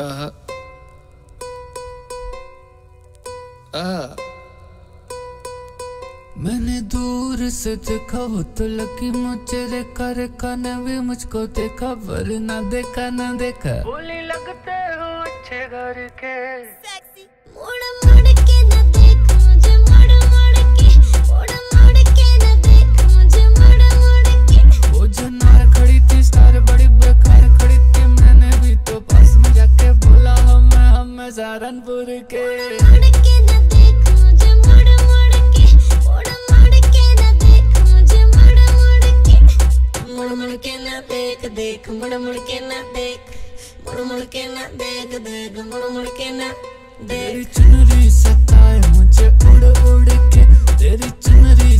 Uh-huh. Uh-huh. मैंने दूर से देखा हो तो लकी मुझे रेखा रेखा ने भी मुझको देखा वरना देखा ना देखा। बोली लगते हो अच्छे घर के। देख मुड़ मुड़ के ना देख मुड़ मुड़ के ना देख देख, मुड़ मुड़ के ना देख। तेरी चुनरी सताए मुझे उड़ उड़ के, तेरी चुनरी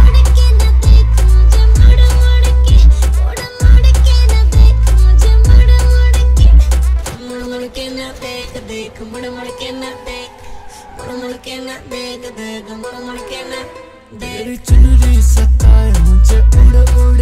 ஒரு மணிக்கு என்ன வேக வேகம் ஒரு மணிக்கு என்ன तेरी चुनरी सताए मुझे उड़